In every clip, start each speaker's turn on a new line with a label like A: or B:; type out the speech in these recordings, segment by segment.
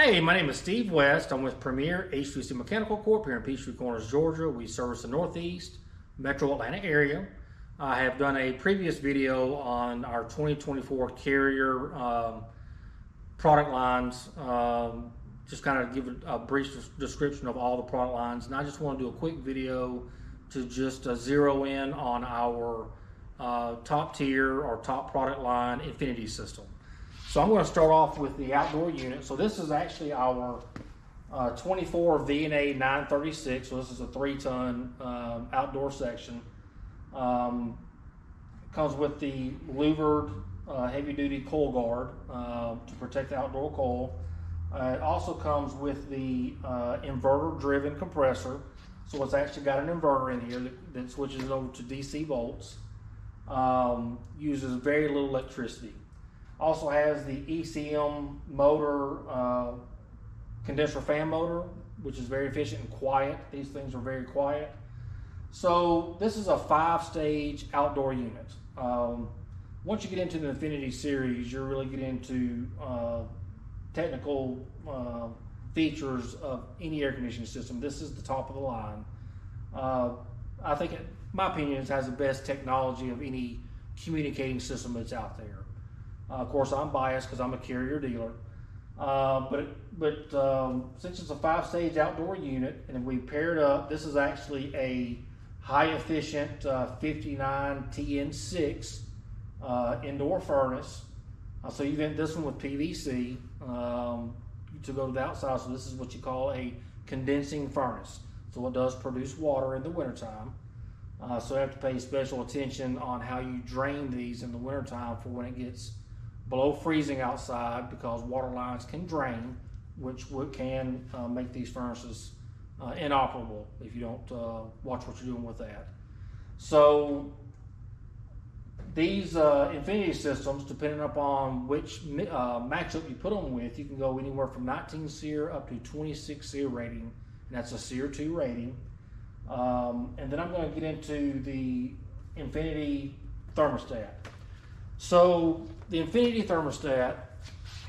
A: Hey, my name is Steve West. I'm with Premier HVAC Mechanical Corp here in Peachtree Corners, Georgia. We service the Northeast Metro Atlanta area. I have done a previous video on our 2024 Carrier um, product lines. Um, just kind of give a brief description of all the product lines, and I just want to do a quick video to just uh, zero in on our uh, top tier or top product line Infinity system. So I'm going to start off with the outdoor unit. So this is actually our uh, 24 VNA 936. So this is a three ton um, outdoor section. Um, comes with the louvered uh, heavy duty coil guard uh, to protect the outdoor coil. Uh, it also comes with the uh, inverter driven compressor. So it's actually got an inverter in here that, that switches over to DC volts. Um, uses very little electricity. Also has the ECM motor, uh, condenser fan motor, which is very efficient and quiet. These things are very quiet. So this is a five-stage outdoor unit. Um, once you get into the Infinity series, you're really getting into uh, technical uh, features of any air conditioning system. This is the top of the line. Uh, I think, it, my opinion, it has the best technology of any communicating system that's out there. Uh, of course, I'm biased because I'm a carrier dealer. Uh, but but um, since it's a five-stage outdoor unit, and we paired up, this is actually a high-efficient uh, 59 TN6 uh, indoor furnace. Uh, so you vent this one with PVC um, to go to the outside. So this is what you call a condensing furnace. So it does produce water in the wintertime. Uh, so you have to pay special attention on how you drain these in the wintertime for when it gets below freezing outside because water lines can drain, which can uh, make these furnaces uh, inoperable if you don't uh, watch what you're doing with that. So these uh, Infinity systems, depending upon which uh, matchup you put them with, you can go anywhere from 19 SEER up to 26 SEER rating, and that's a SEER 2 rating. Um, and then I'm going to get into the Infinity thermostat. So the Infinity thermostat,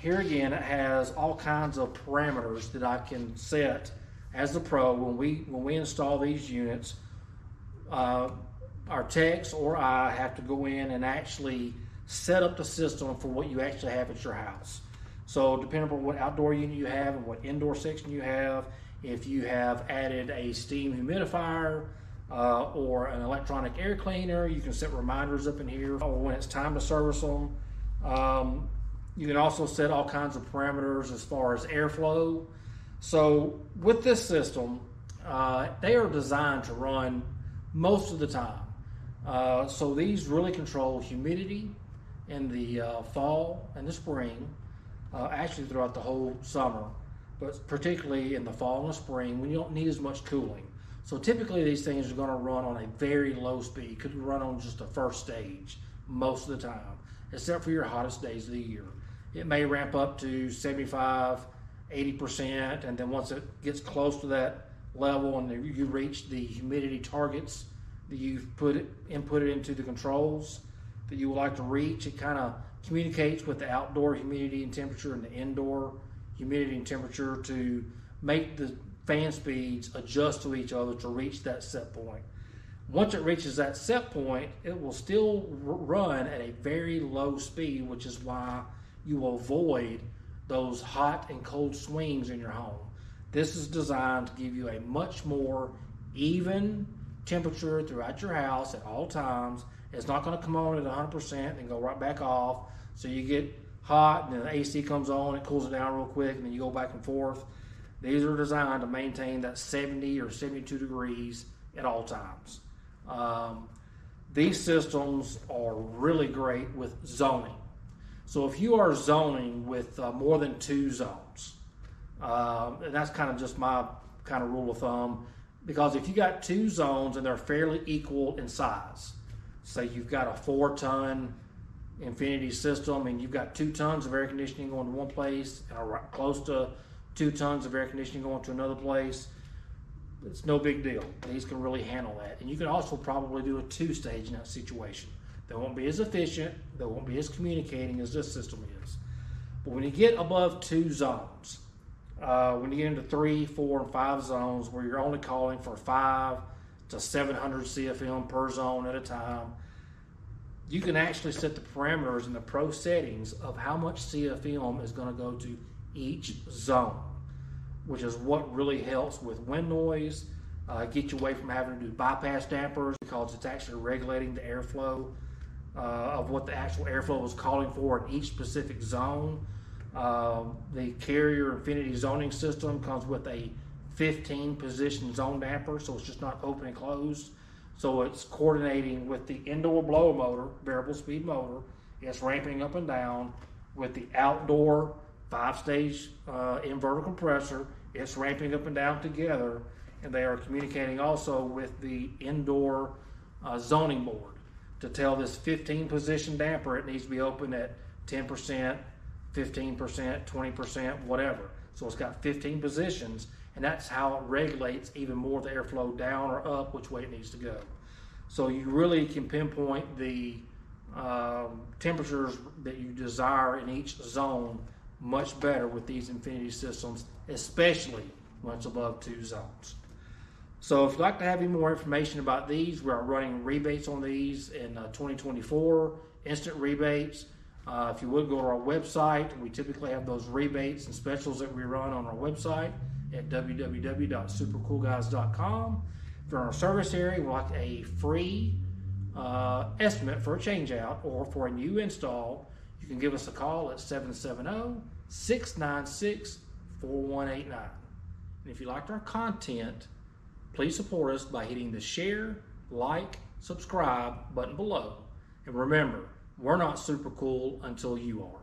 A: here again, it has all kinds of parameters that I can set as the pro when we when we install these units. Uh, our techs or I have to go in and actually set up the system for what you actually have at your house. So depending on what outdoor unit you have and what indoor section you have, if you have added a steam humidifier, uh, or an electronic air cleaner. You can set reminders up in here or when it's time to service them. Um, you can also set all kinds of parameters as far as airflow. So with this system, uh, they are designed to run most of the time. Uh, so these really control humidity in the uh, fall and the spring, uh, actually throughout the whole summer, but particularly in the fall and the spring when you don't need as much cooling. So typically these things are going to run on a very low speed. Could run on just the first stage most of the time, except for your hottest days of the year. It may ramp up to 75, 80%, and then once it gets close to that level and you reach the humidity targets that you've put it input it into the controls that you would like to reach, it kind of communicates with the outdoor humidity and temperature and the indoor humidity and temperature to make the fan speeds adjust to each other to reach that set point. Once it reaches that set point, it will still run at a very low speed, which is why you will avoid those hot and cold swings in your home. This is designed to give you a much more even temperature throughout your house at all times. It's not going to come on at 100% and go right back off. So you get hot and then the AC comes on, it cools it down real quick, and then you go back and forth. These are designed to maintain that 70 or 72 degrees at all times. Um, these systems are really great with zoning. So if you are zoning with uh, more than two zones, uh, and that's kind of just my kind of rule of thumb, because if you got two zones and they're fairly equal in size, say you've got a four ton Infinity system and you've got two tons of air conditioning going to one place and close to two tons of air conditioning going to another place. It's no big deal. These can really handle that. And you can also probably do a two stage in that situation. They won't be as efficient, they won't be as communicating as this system is. But when you get above two zones, Uh, when you get into three, four, and five zones where you're only calling for five to 700 CFM per zone at a time, you can actually set the parameters in the pro settings of how much CFM is going to go to each zone, which is what really helps with wind noise, uh, get you away from having to do bypass dampers because it's actually regulating the airflow uh, of what the actual airflow is calling for in each specific zone. Uh, the carrier infinity zoning system comes with a 15 position zone damper, so it's just not open and closed. So it's coordinating with the indoor blower motor, variable speed motor. It's ramping up and down with the outdoor five stage uh, inverter compressor. It's ramping up and down together, and they are communicating also with the indoor uh, zoning board to tell this 15 position damper it needs to be open at 10%, 15%, 20%, whatever. So it's got 15 positions, and that's how it regulates even more the airflow down or up, which way it needs to go. So you really can pinpoint the um, temperatures that you desire in each zone much better with these Infinity systems, especially once above two zones. So if you'd like to have any more information about these, we are running rebates on these in uh, 2024, instant rebates. Uh, if you would go to our website, we typically have those rebates and specials that we run on our website at www.supercoolguys.com. If you're in our service area, we'd like a free uh, estimate for a changeout or for a new install, you can give us a call at 770 696 4189. And if you liked our content, please support us by hitting the share, like, subscribe button below. And remember, we're not super cool until you are.